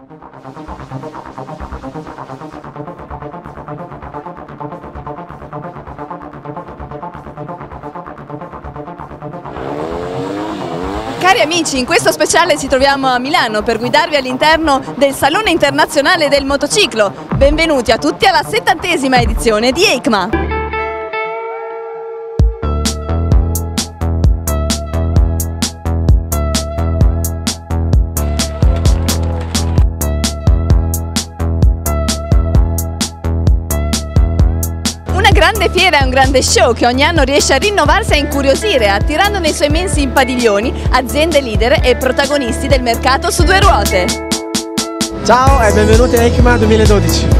Cari amici, in questo speciale ci troviamo a Milano per guidarvi all'interno del Salone Internazionale del Motociclo. Benvenuti a tutti alla settantesima edizione di EICMA. Fiera è un grande show che ogni anno riesce a rinnovarsi e a incuriosire, attirando nei suoi immensi padiglioni aziende leader e protagonisti del mercato su due ruote. Ciao e benvenuti a EICMA 2012.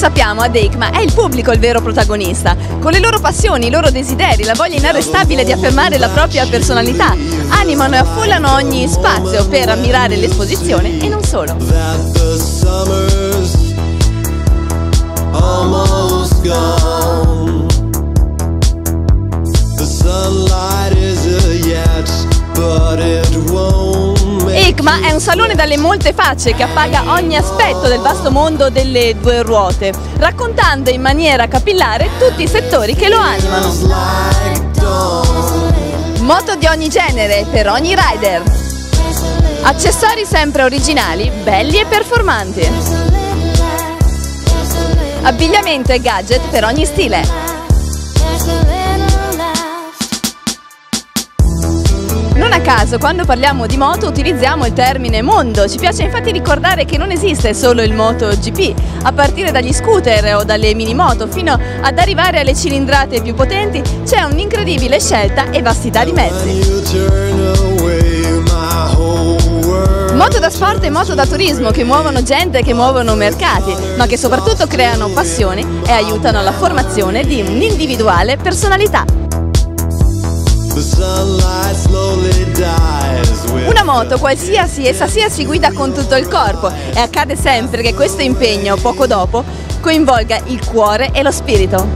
Sappiamo ad EICMA è il pubblico il vero protagonista, con le loro passioni, i loro desideri, la voglia inarrestabile di affermare la propria personalità, animano e affollano ogni spazio per ammirare l'esposizione e non solo. but it won't make EICMA è un salone dalle molte facce che appaga ogni aspetto del vasto mondo delle due ruote, raccontando in maniera capillare tutti i settori che lo animano. Moto di ogni genere, per ogni rider. Accessori sempre originali, belli e performanti. Abbigliamento e gadget per ogni stile. Non a caso, quando parliamo di moto utilizziamo il termine mondo. Ci piace infatti ricordare che non esiste solo il MotoGP, a partire dagli scooter o dalle mini moto fino ad arrivare alle cilindrate più potenti, c'è un'incredibile scelta e vastità di mezzi. Moto da sport e moto da turismo che muovono gente, che muovono mercati, ma che soprattutto creano passioni e aiutano alla formazione di un'individuale personalità. Una moto qualsiasi essa sia si guida con tutto il corpo e accade sempre che questo impegno poco dopo coinvolga il cuore e lo spirito.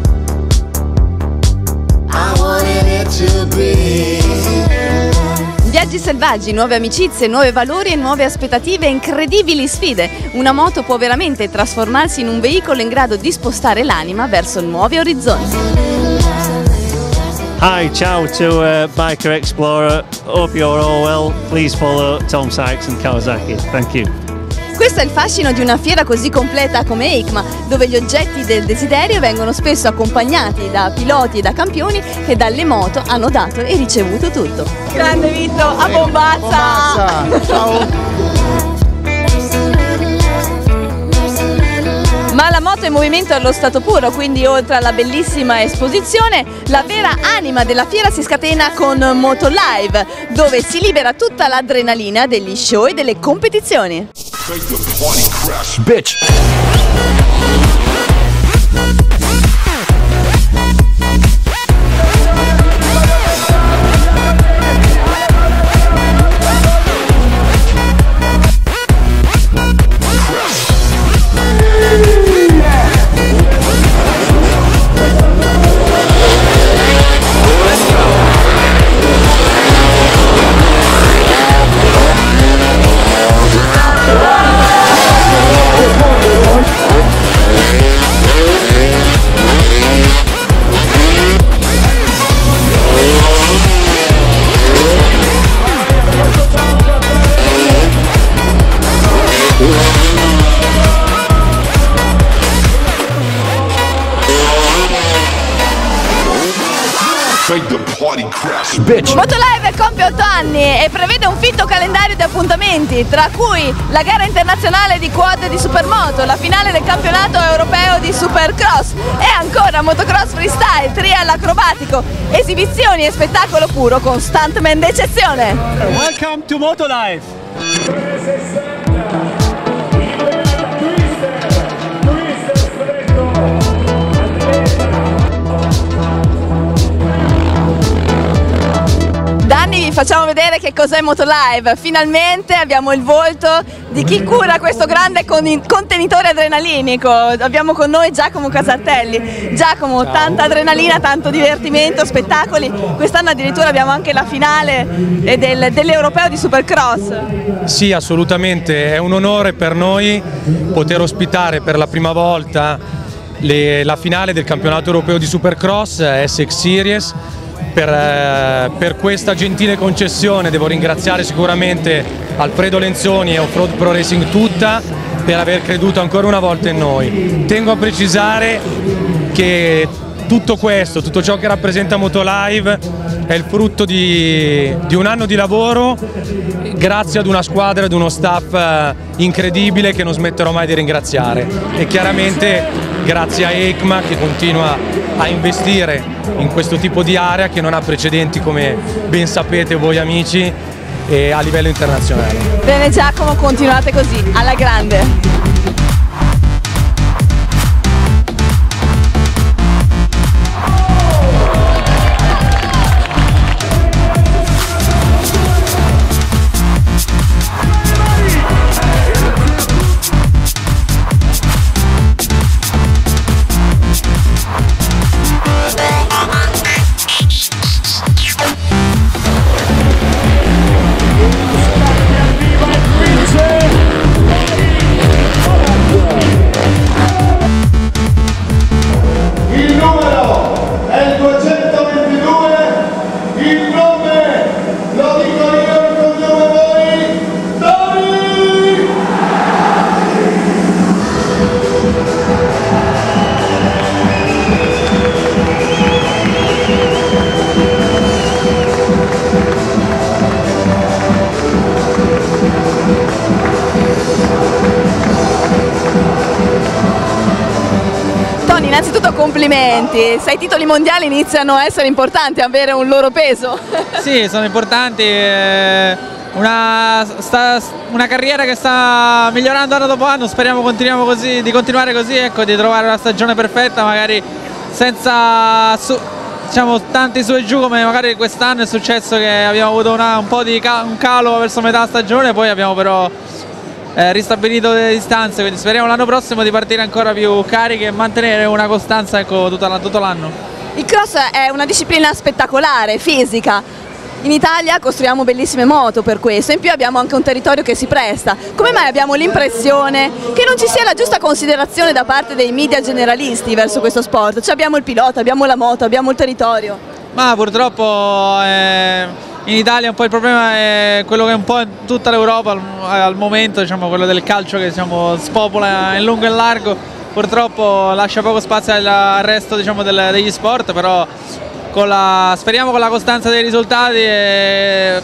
Viaggi selvaggi, nuove amicizie, nuovi valori e nuove aspettative, incredibili sfide. Una moto può veramente trasformarsi in un veicolo in grado di spostare l'anima verso nuovi orizzonti. Hi, ciao to uh, Biker Explorer. Hope you're all well. Please follow Tom Sykes and Kawasaki. Thank you. Questo è il fascino di una fiera così completa come EICMA, dove gli oggetti del desiderio vengono spesso accompagnati da piloti e da campioni che dalle moto hanno dato e ricevuto tutto. Grande Vito, a bombazza! Ciao. Ma la moto è movimento allo stato puro, quindi oltre alla bellissima esposizione, la vera anima della fiera si scatena con Moto Live, dove si libera tutta l'adrenalina degli show e delle competizioni. bitch. Acrobatico, esibizioni e spettacolo puro con stuntman d'eccezione. Welcome to Moto cos'è Motolive. Finalmente abbiamo il volto di chi cura questo grande con- contenitore adrenalinico. Abbiamo con noi Giacomo Casartelli. Giacomo, tanta adrenalina, tanto divertimento, spettacoli. Quest'anno addirittura abbiamo anche la finale eh, del- dell'Europeo di Supercross. Sì, assolutamente, è un onore per noi poter ospitare per la prima volta le- la finale del campionato europeo di Supercross eh, SX Series. Per, eh, per questa gentile concessione devo ringraziare sicuramente Alfredo Lenzoni e Offroad Pro Racing tutta per aver creduto ancora una volta in noi. Tengo a precisare che tutto questo, tutto ciò che rappresenta Motolive è il frutto di, di un anno di lavoro grazie ad una squadra, ad uno staff eh, incredibile che non smetterò mai di ringraziare e chiaramente grazie a ECMA che continua a investire in questo tipo di area che non ha precedenti come ben sapete voi amici a livello internazionale. Bene Giacomo, continuate così, alla grande. Complimenti. Sei titoli mondiali iniziano a essere importanti, a avere un loro peso. Sì, sono importanti. eh, Una, sta- una carriera che sta migliorando anno dopo anno, speriamo così, di continuare così, ecco, di trovare una stagione perfetta, magari senza su- diciamo, tanti su e giù come magari quest'anno è successo che abbiamo avuto una- un po' di ca- un calo verso metà stagione, poi abbiamo però eh, ristabilito le distanze, quindi speriamo l'anno prossimo di partire ancora più carichi e mantenere una costanza ecco, tutto l'anno. Il cross è una disciplina spettacolare, fisica. In Italia costruiamo bellissime moto per questo, in più abbiamo anche un territorio che si presta. Come mai abbiamo l'impressione che non ci sia la giusta considerazione da parte dei media generalisti verso questo sport? Cioè abbiamo il pilota, abbiamo la moto, abbiamo il territorio. Ma purtroppo eh, in Italia un po' il problema è quello che è un po' in tutta l'Europa al, al momento, diciamo, quello del calcio che diciamo, spopola in lungo e in largo, purtroppo lascia poco spazio al, resto diciamo, del- degli sport, però con la- speriamo con la costanza dei risultati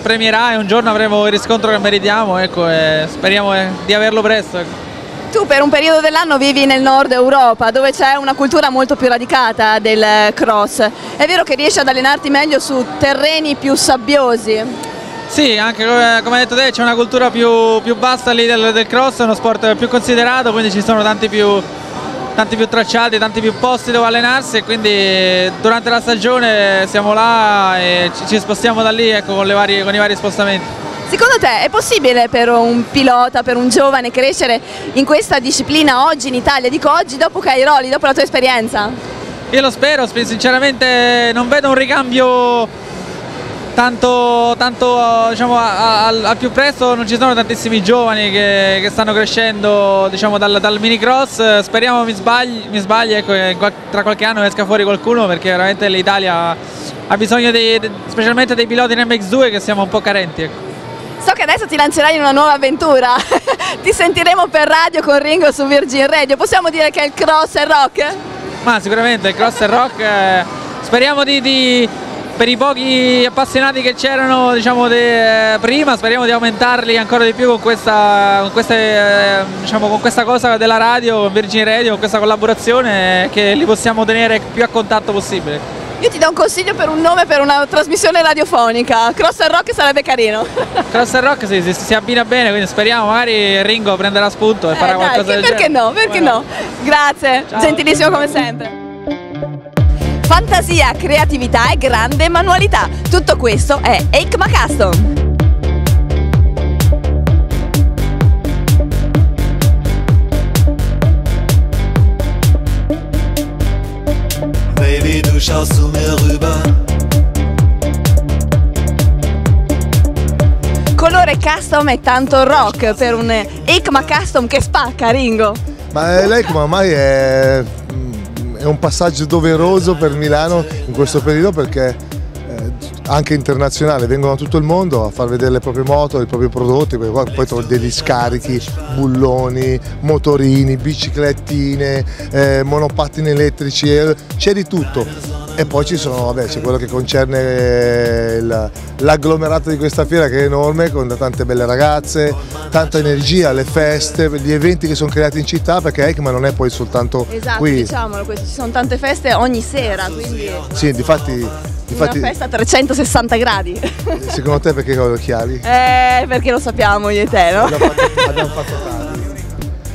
premierà e un giorno avremo il riscontro che meritiamo ecco, e speriamo eh, di averlo presto. ecco. Tu per un periodo dell'anno vivi nel nord Europa dove c'è una cultura molto più radicata del cross. È vero che riesci ad allenarti meglio su terreni più sabbiosi? Sì, anche come, come hai detto te c'è una cultura più, più vasta lì del, del cross, è uno sport più considerato, quindi ci sono tanti più, tanti più tracciati, tanti più posti dove allenarsi e quindi durante la stagione siamo là e ci, ci spostiamo da lì ecco, con, le varie- con i vari spostamenti. Secondo te è possibile per un pilota, per un giovane crescere in questa disciplina oggi in Italia? Dico oggi dopo Cairoli, dopo la tua esperienza? Io lo spero, sp- sinceramente non vedo un ricambio tanto, tanto diciamo, al, più presto, non ci sono tantissimi giovani che, che stanno crescendo diciamo, dal, dal minicross, speriamo mi sbagli, mi sbagli ecco, tra qualche anno esca fuori qualcuno perché veramente l'Italia ha bisogno dei- de- specialmente dei piloti in MX2 che siamo un po' carenti. ecco. So che adesso ti lancerai in una nuova avventura. ti sentiremo per radio con Ringo su Virgin Radio. Possiamo dire che il cross è rock? Ma sicuramente il cross e rock eh, speriamo di, di- per i pochi appassionati che c'erano diciamo, de- eh, prima, speriamo di aumentarli ancora di più con questa, con, queste, eh, diciamo, con questa cosa della radio, Virgin Radio, con questa collaborazione eh, che li possiamo tenere più a contatto possibile. Io ti do un consiglio per un nome per una trasmissione radiofonica. Cross and rock sarebbe carino. Cross e rock sì, si, si abbina bene, quindi speriamo magari Ringo prenderà spunto e farà Eh, dai, qualcosa del perché genere. no? Perché Come no? Grazie, Ciao. gentilissimo come sempre. fantasia, creatività e grande manualità. Tutto questo è EICMA Custom. Schaust zu mir rüber. Colore custom e tanto rock per un EICMA Custom che spacca, Ringo. Ma lei come ormai è, mm, è un passaggio doveroso per Milano in questo periodo perché eh, anche internazionale vengono da tutto il mondo a far vedere le proprie moto, i propri prodotti, perché qua poi trovi degli scarichi, bulloni, motorini, biciclettine, eh, monopattini elettrici, eh, c'è di tutto. E poi ci sono, vabbè, c'è quello che concerne il- l'agglomerato di questa fiera che è enorme, con tante belle ragazze, tanta energia, le feste, gli eventi che sono creati in città, perché EICMA non è poi soltanto Esatto, qui. diciamolo, questo, ci sono tante feste ogni sera, quindi Sì, difatti, difatti una festa a 360 gradi. secondo te perché con gli occhiali? eh, perché lo sappiamo io e te, no? Abbiamo fatto, abbiamo fatto tardi.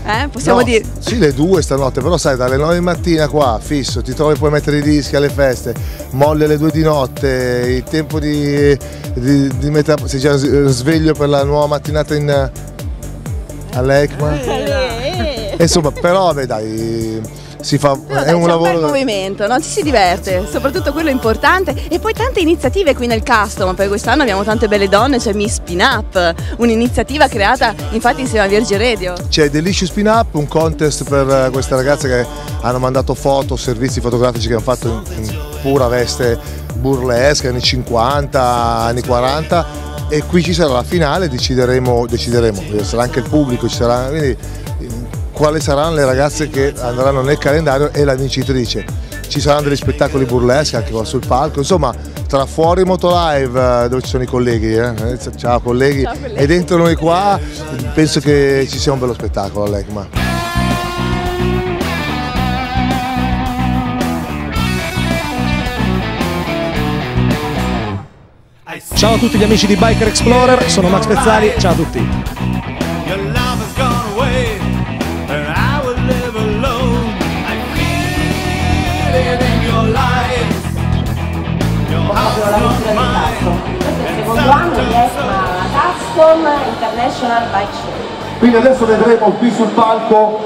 Eh, possiamo No, dire. Sì, le due stanotte, però sai, dalle 9 di mattina qua, fisso, ti trovi puoi mettere i dischi alle feste, molli alle 2 di notte, il tempo di, di, di mettere, sei già sveglio per la nuova mattinata in, all'ECMA. Eh, Insomma, però vabbè dai, si fa, è un un bel lavoro... movimento, no? ci si diverte, soprattutto quello importante. E poi tante iniziative qui nel custom, perché quest'anno abbiamo tante belle donne, c'è Miss Pin Up, un'iniziativa creata infatti insieme a Virgin Radio. C'è Delicious Pin Up, un contest per eh, queste ragazze che hanno mandato foto, servizi fotografici che hanno fatto in, in pura veste burlesque, anni 50, anni 40 e qui ci sarà la finale, decideremo, decideremo, ci sarà anche il pubblico, ci sarà, quindi quali saranno le ragazze che andranno nel calendario e la vincitrice. Ci saranno degli spettacoli burleschi anche qua sul palco, insomma tra fuori Motolive eh, dove ci sono i colleghi, eh, ciao colleghi, Ciao, colleghi. e dentro noi qua penso che ci sia un bello spettacolo all'ECMA. Ciao a tutti gli amici di Biker Explorer, sono Max Pezzali, ciao a tutti. International Bike Show. Quindi adesso vedremo qui sul palco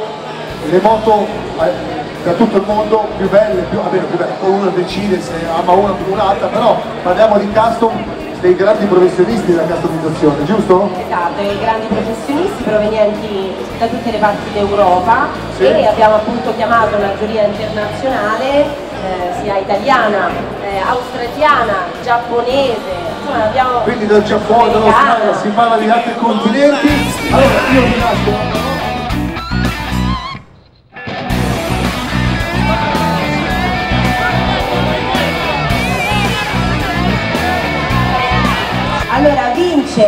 le moto eh, da tutto il mondo più belle, più, vabbè, più belle, poi uno decide se ama una più un'altra, però parliamo di custom dei grandi professionisti della customizzazione, giusto? Esatto, dei grandi professionisti provenienti da tutte le parti d'Europa Sì. e abbiamo appunto chiamato una giuria internazionale eh, sia italiana, eh, australiana, giapponese, Quindi dal Giappone, dall'Australia, si parla di altri continenti. Allora io vi lascio Allora vince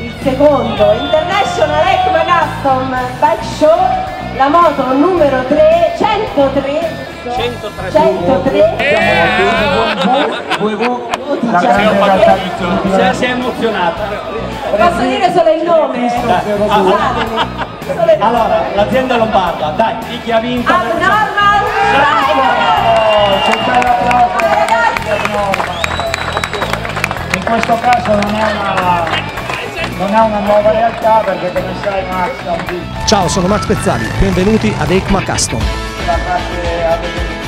il secondo International ECMA Custom Bike Show la moto numero 3 103 103 103 Si è emozionata. posso dire solo il nome? Scusatemi Solo il- Allora, l'azienda lombarda, dai, di chi ha vinto? Abnormal In questo caso non è una, non è una nuova realtà perché come sai Max un Ciao, sono Max Pezzali, benvenuti ad ECMA Custom.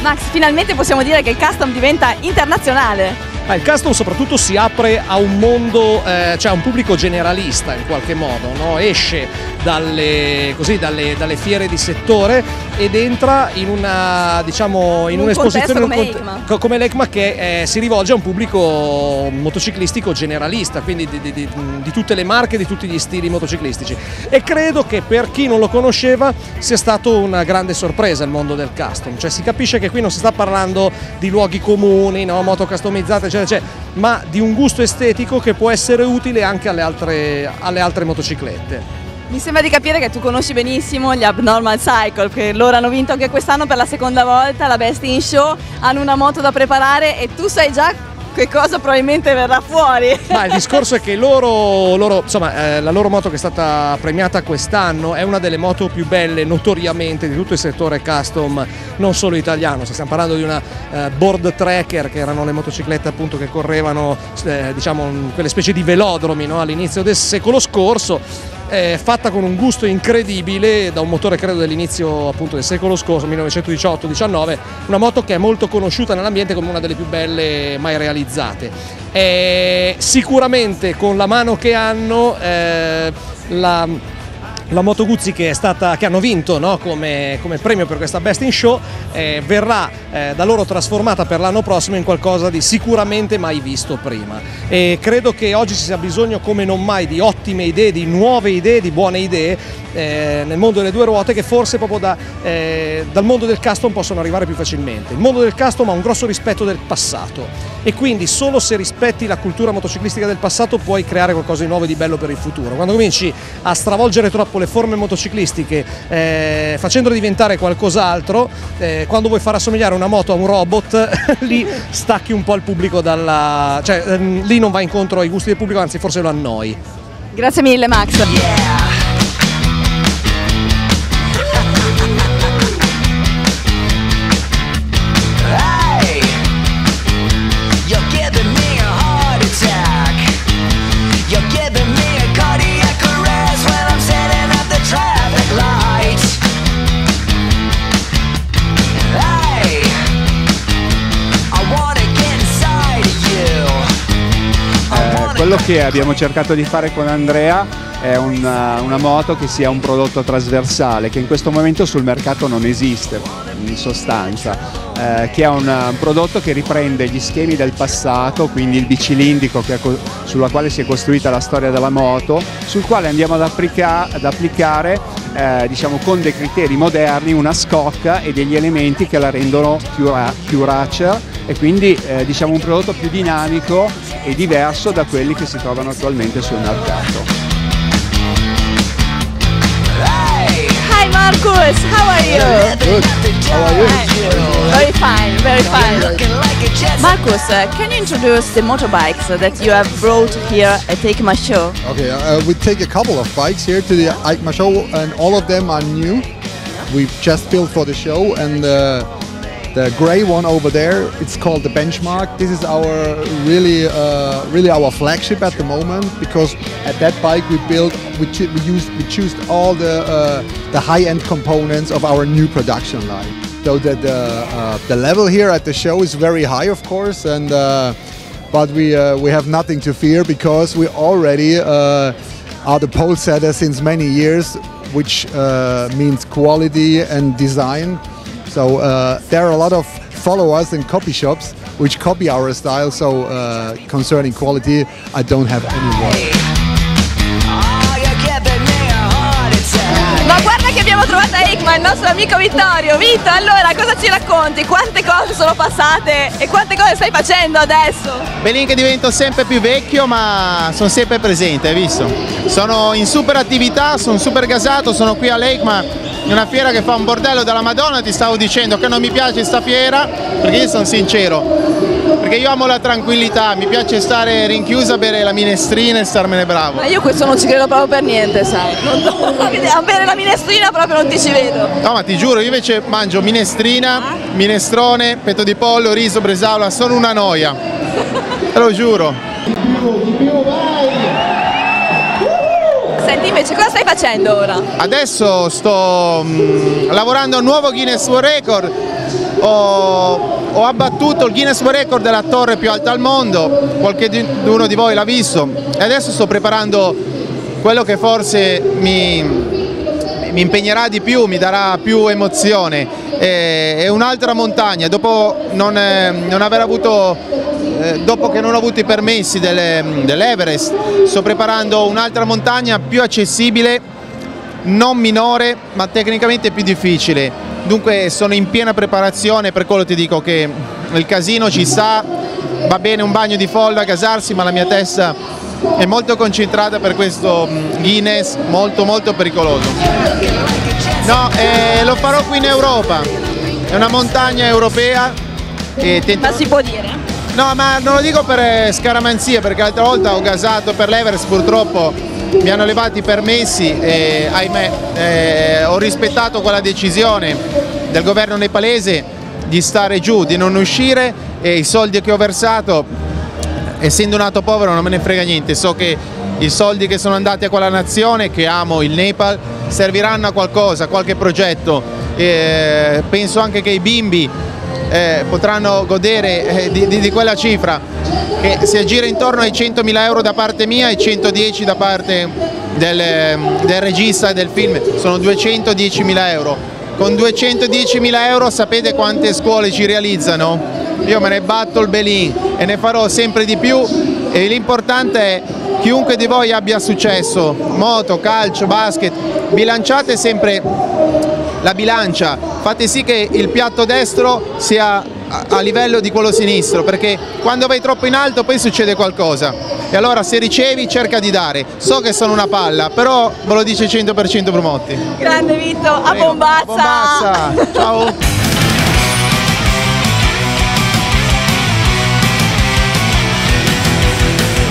Max, finalmente possiamo dire che il custom diventa internazionale. Ah, il custom soprattutto si apre a un mondo, eh, cioè a un pubblico generalista in qualche modo, no? esce dalle, così, dalle, dalle fiere di settore ed entra in una diciamo in, In un un'esposizione un come co- come l'ECMA che eh, si rivolge a un pubblico motociclistico generalista, quindi di, di- di- di tutte le marche, di tutti gli stili motociclistici. E credo che per chi non lo conosceva sia stato una grande sorpresa il mondo del custom, cioè si capisce che qui non si sta parlando di luoghi comuni, no? moto customizzate, eccetera, eccetera, ma di un gusto estetico che può essere utile anche alle altre, alle altre motociclette. Mi sembra di capire che tu conosci benissimo gli Abnormal Cycle, che loro hanno vinto anche quest'anno per la seconda volta la Best in Show, hanno una moto da preparare e tu sai già che cosa probabilmente verrà fuori. Ma il discorso è che loro, loro, insomma, eh, la loro moto che è stata premiata quest'anno è una delle moto più belle notoriamente di tutto il settore custom, non solo italiano. Se Stiamo parlando di una eh, board tracker che erano le motociclette appunto che correvano eh, diciamo quelle specie di velodromi no? all'inizio del secolo scorso eh, fatta con un gusto incredibile da un motore credo dell'inizio appunto del secolo scorso 1918-19 una moto che è molto conosciuta nell'ambiente come una delle più belle mai realizzate. Eh, sicuramente con la mano che hanno eh, la la Moto Guzzi che, stata, che hanno vinto no, come, come premio per questa Best in Show eh, verrà eh, da loro trasformata per l'anno prossimo in qualcosa di sicuramente mai visto prima e credo che oggi ci sia bisogno come non mai di ottime idee, di nuove idee, di buone idee eh, nel mondo delle due ruote che forse proprio da, eh, dal mondo del custom possono arrivare più facilmente. Il mondo del custom ha un grosso rispetto del passato e quindi solo se rispetti la cultura motociclistica del passato puoi creare qualcosa di nuovo e di bello per il futuro. Quando cominci a stravolgere troppo le forme motociclistiche eh, facendole diventare qualcos'altro, eh, quando vuoi far assomigliare una moto a un robot, lì stacchi un po' il pubblico dalla... cioè ehm, lì non va incontro ai gusti del pubblico, anzi forse lo annoi. Grazie mille Max. Hey, che abbiamo cercato di fare con Andrea è una, una moto che sia un prodotto trasversale che in questo momento sul mercato non esiste in sostanza, eh, che è un, un prodotto che riprende gli schemi del passato, quindi il bicilindrico sulla quale si è costruita la storia della moto, sul quale andiamo ad, applica- ad applicare eh, diciamo, con dei criteri moderni una scocca e degli elementi che la rendono più, più racer e quindi eh, diciamo un prodotto più dinamico e diverso da quelli che si trovano attualmente sul mercato. Hi Marcus, how are you? Good. How are you? Very fine, very fine. Marcus, uh, can you introduce the motorbikes that you have brought here at EICMA show? Okay, uh, we take a couple of bikes here to the EICMA show, and all of them are new. We've just built for the show, and uh, the gray one over there, it's called the Benchmark. This is our really, uh, really our flagship at the moment because at that bike we built, we, we used, we choose all the uh, the high-end components of our new production line. So that the uh, the level here at the show is very high, of course, and. Uh, but we uh, we have nothing to fear because we already uh, are the pole setter since many years, which means quality and design. So uh, there are a lot of followers and copy shops which copy our style. So uh, concerning quality, I don't have any worry. Ma guarda che abbiamo trovato a EICMA il nostro amico Vittorio. Vito, allora cosa ci racconti? Quante cose sono passate e quante cose stai facendo adesso? Belin che divento sempre più vecchio ma sono sempre presente, hai visto? Sono in super attività, sono super gasato, sono qui a Leikma in una fiera che fa un bordello della Madonna, ti stavo dicendo che non mi piace sta fiera, perché io sono sincero, perché io amo la tranquillità, mi piace stare rinchiusa bere la minestrina e starmene bravo. Ma io questo non ci credo proprio per niente, sai. Non- a bere la minestrina proprio non ti ci vedo. No ma ti giuro, io invece mangio minestrina, minestrone, petto di pollo, riso, bresaola, sono una noia. Te lo giuro. Senti invece cosa stai facendo ora? Adesso sto mm, lavorando a un nuovo Guinness World Record. Ho, ho abbattuto il Guinness World Record della torre più alta al mondo, qualche di uno di voi l'ha visto. E adesso sto preparando quello che forse mi, mi impegnerà di più, mi darà più emozione. È, è un'altra montagna, dopo non, eh, non aver avuto, dopo che non ho avuto i permessi delle- dell'Everest, sto preparando un'altra montagna più accessibile, non minore, ma tecnicamente più difficile. Dunque sono in piena preparazione, per quello ti dico che il casino ci sta, va bene un bagno di folla, gasarsi, ma la mia testa è molto concentrata per questo mm, Guinness molto molto pericoloso. No, eh, lo farò qui in Europa, è una montagna europea Ma si può dire? No, ma non lo dico per eh, scaramanzia, perché l'altra volta ho gasato per l'Everest, purtroppo mi hanno levato i permessi e ahimè eh, ho rispettato quella decisione del governo nepalese di stare giù, di non uscire e i soldi che ho versato, essendo nato povero non me ne frega niente, so che i soldi che sono andati a quella nazione, che amo, il Nepal, serviranno a qualcosa, a qualche progetto. Eh, penso anche che i bimbi eh, potranno godere eh, di, di- quella cifra che si aggira intorno ai 100.000 euro da parte mia e 110 da parte del, del regista del film, sono 210.000 euro. Con 210.000 euro sapete quante scuole ci realizzano? Io me ne batto il belin e ne farò sempre di più e l'importante è chiunque di voi abbia successo, moto, calcio, basket, bilanciate sempre la bilancia, fate sì che il piatto destro sia a, a livello di quello sinistro, perché quando vai troppo in alto poi succede qualcosa. E allora se ricevi cerca di dare. So che sono una palla, però ve lo dice 100% Brumotti. Grande Vito, a bombazza! bombazza. Ciao!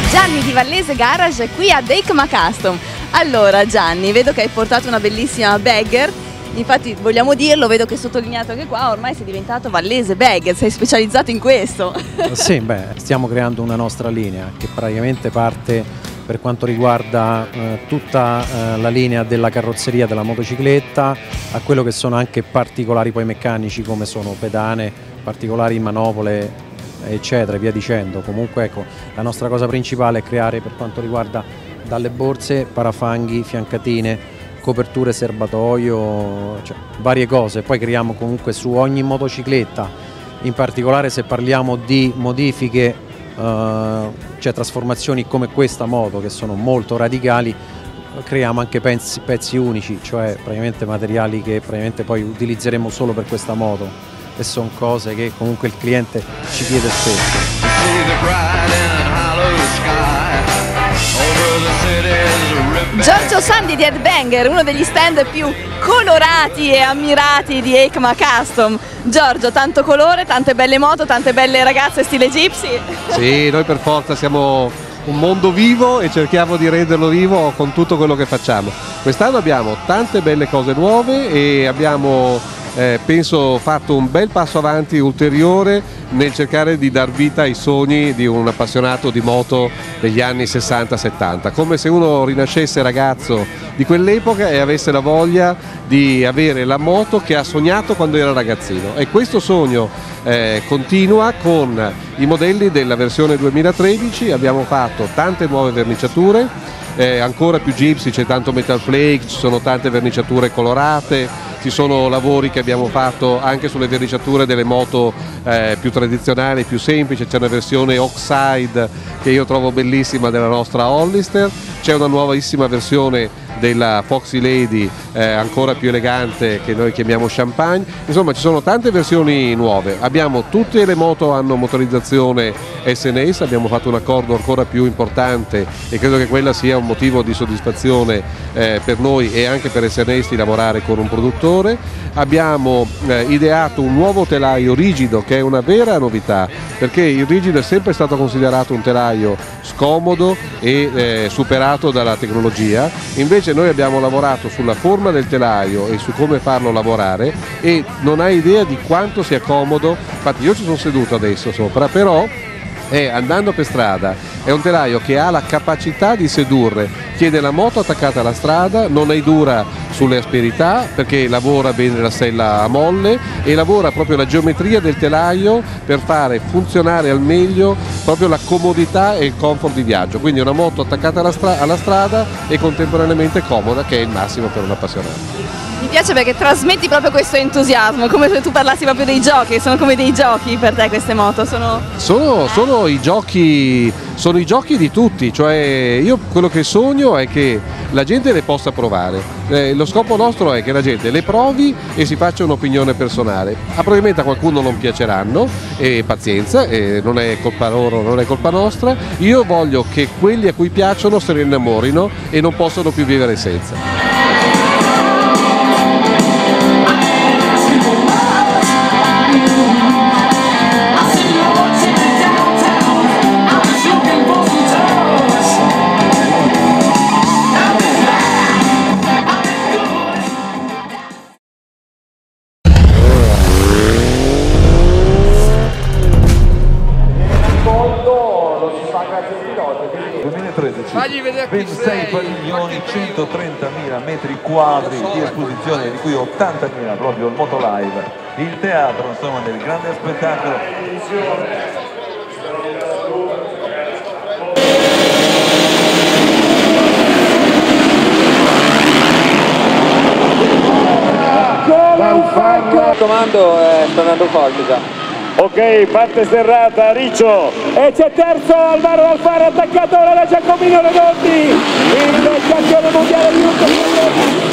Gianni di Vallese Garage qui ad Eikma Custom. Allora Gianni, vedo che hai portato una bellissima bagger. Infatti vogliamo dirlo, vedo che è sottolineato anche qua, ormai sei diventato Vallese Bagger, sei specializzato in questo. Sì, beh, stiamo creando una nostra linea che praticamente parte per quanto riguarda eh, tutta eh, la linea della carrozzeria della motocicletta a quello che sono anche particolari poi meccanici come sono pedane, particolari manopole eccetera via dicendo. Comunque ecco, la nostra cosa principale è creare per quanto riguarda dalle borse, parafanghi, fiancatine, coperture serbatoio, cioè varie cose. Poi creiamo comunque su ogni motocicletta, in particolare se parliamo di modifiche, eh, cioè trasformazioni come questa moto che sono molto radicali, creiamo anche pezzi, pezzi unici, cioè praticamente materiali che praticamente poi utilizzeremo solo per questa moto e sono cose che comunque il cliente ci chiede spesso. Giorgio Sandi di Headbanger, uno degli stand più colorati e ammirati di Eikma Custom. Giorgio, tanto colore, tante belle moto, tante belle ragazze stile gypsy. Sì, noi per forza siamo un mondo vivo e cerchiamo di renderlo vivo con tutto quello che facciamo. Quest'anno abbiamo tante belle cose nuove e abbiamo, eh, penso, fatto un bel passo avanti ulteriore nel cercare di dar vita ai sogni di un appassionato di moto degli anni 60-70, come se uno rinascesse ragazzo di quell'epoca e avesse la voglia di avere la moto che ha sognato quando era ragazzino. E questo sogno eh, continua con i modelli della versione 2013, abbiamo fatto tante nuove verniciature, eh, ancora più gypsy, c'è tanto metal flake, ci sono tante verniciature colorate, ci sono lavori che abbiamo fatto anche sulle verniciature delle moto eh, più tradizionali, più semplici, c'è una versione Oxide che io trovo bellissima della nostra Hollister, c'è una nuovissima versione della Foxy Lady eh, ancora più elegante che noi chiamiamo Champagne, insomma ci sono tante versioni nuove, abbiamo tutte le moto hanno motorizzazione SNS, abbiamo fatto un accordo ancora più importante e credo che quella sia un motivo di soddisfazione eh, per noi e anche per SNS di lavorare con un produttore, abbiamo eh, ideato un nuovo telaio rigido che è una vera novità perché il rigido è sempre stato considerato un telaio scomodo e eh, superato dalla tecnologia, invece noi abbiamo lavorato sulla forma del telaio e su come farlo lavorare e non hai idea di quanto sia comodo, infatti io ci sono seduto adesso sopra, però è andando per strada, è un telaio che ha la capacità di sedurre, tiene la moto attaccata alla strada, non è dura sulle asperità perché lavora bene la sella a molle e lavora proprio la geometria del telaio per fare funzionare al meglio proprio la comodità e il comfort di viaggio, quindi una moto attaccata alla, stra- alla strada e contemporaneamente comoda che è il massimo per un appassionato. Mi piace perché trasmetti proprio questo entusiasmo, come se tu parlassi proprio dei giochi, sono come dei giochi per te queste moto, sono... Sono, sono i giochi, sono i giochi di tutti, cioè io quello che sogno è che la gente le possa provare. Eh, lo scopo nostro è che la gente le provi e si faccia un'opinione personale. A probabilmente a qualcuno non piaceranno e pazienza, eh, non è colpa loro, non è colpa nostra. Io voglio che quelli a cui piacciono se ne innamorino e non possano più vivere senza. 2013 ben 6 padiglioni, 130.000 metri quadri di esposizione, di cui 80.000 proprio il Motolive, il teatro insomma del grande spettacolo. Comando eh, sta andando forte già. Ok, parte serrata, Riccio. E c'è terzo Alvaro Alfaro attaccato ora da Giacomino Redondi. Il campione mondiale di secondo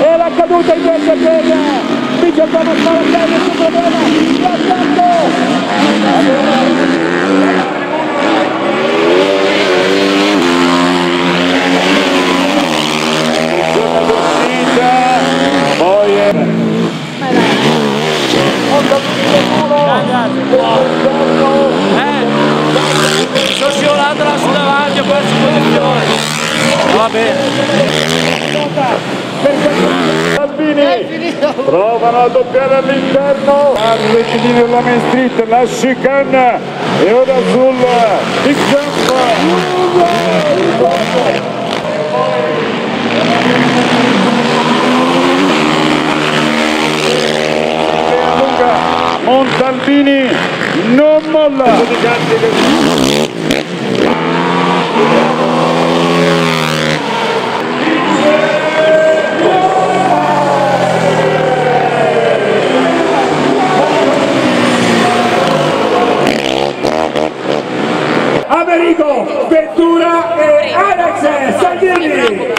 e la caduta invece per Micio Thomas Malantelli sul problema. Poi è Sono scivolato là su davanti, ho perso posizione. Va bene. Salvini provano a doppiare all'interno Arlecchini nella Main Street la chicane e ora sul big jump Montalbini non molla Amerigo, Ventura e Alex Salvini.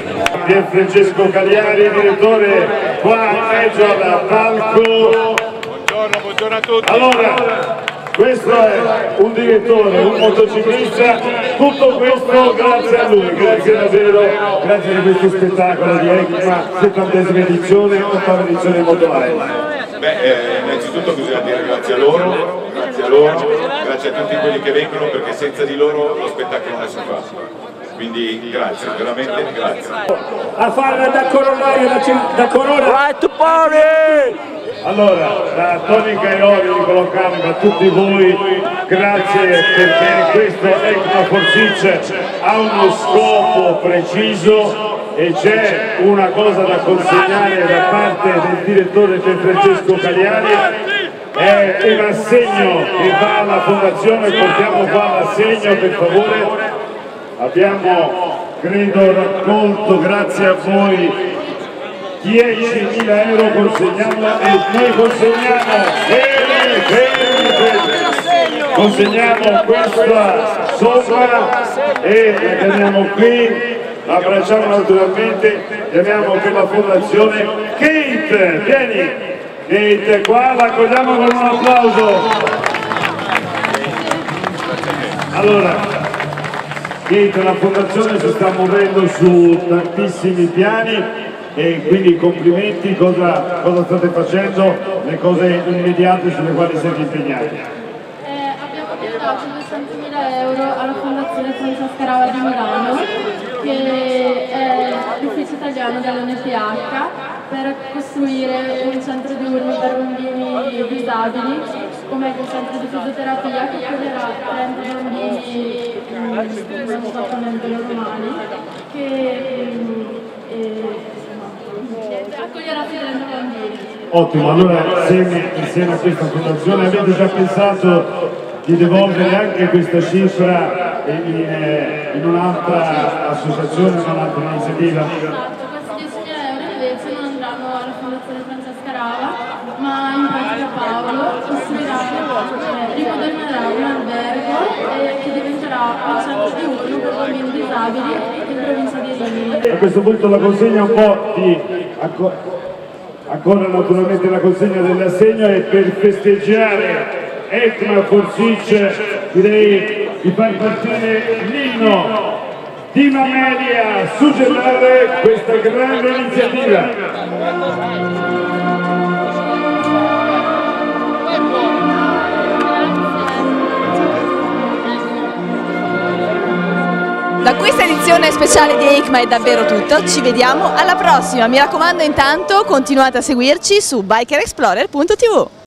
Pier Francesco Cagliari, direttore qua in mezzo al palco. Buongiorno, a tutti. Allora, questo è un direttore, un motociclista, tutto questo grazie a lui, grazie davvero, grazie di questo spettacolo di ECMA, 70esima edizione, ottava edizione in Motolive. Beh, eh, innanzitutto bisogna dire grazie a loro, grazie a loro, grazie a tutti quelli che vengono perché senza di loro lo spettacolo non si fa. Quindi grazie, veramente grazie. A farla da coronario, da, da corona. Right to party! Allora, da Tony Caioli, Nicolò Canova, a tutti voi, grazie perché questo Ecma Forsic ha uno scopo preciso e c'è una cosa da consegnare da parte del direttore Pier Francesco Cagliari. È un assegno che va alla fondazione, portiamo qua l'assegno per favore. Abbiamo credo raccolto grazie a voi 10.000 euro consegniamo e noi consegniamo. Fermi, fermi, fermi. consegniamo questa somma e la teniamo qui. Abbracciamo naturalmente. Chiamiamo per la fondazione Kate. Vieni. Kate qua la accogliamo con un applauso. Allora Niente, la fondazione si sta muovendo su tantissimi piani e quindi complimenti, cosa, cosa state facendo, le cose immediate sulle quali siete impegnati. Eh, abbiamo dato 200.000 euro alla Fondazione Francesca Rava di Milano, che è l'ufficio italiano dell'NPH, per costruire un centro diurno per bambini disabili, come un centro di fisioterapia che accoglierà 30 bambini non esattamente normali, che mm, eh, insomma, accoglierà 30 bambini. Ottimo, allora insieme, insieme a questa fondazione avete già pensato di devolvere anche questa cifra in, eh, in un'altra associazione, in un'altra iniziativa? Questi 10.000 euro invece non andranno alla Fondazione Francesca Rava, ma in pratica Paolo costruirà, eh, rimodellerà un albergo eh, che diventerà un centro diurno per bambini disabili in provincia di Rimini. A questo punto la consegna un po' di... acco- ancora naturalmente la consegna dell'assegno e per festeggiare Etna Forsic direi di far partire l'inno di Mamelia suggellare questa grande iniziativa. Da questa edizione speciale di EICMA è davvero tutto, ci vediamo alla prossima, mi raccomando intanto continuate a seguirci su bikerexplorer.tv.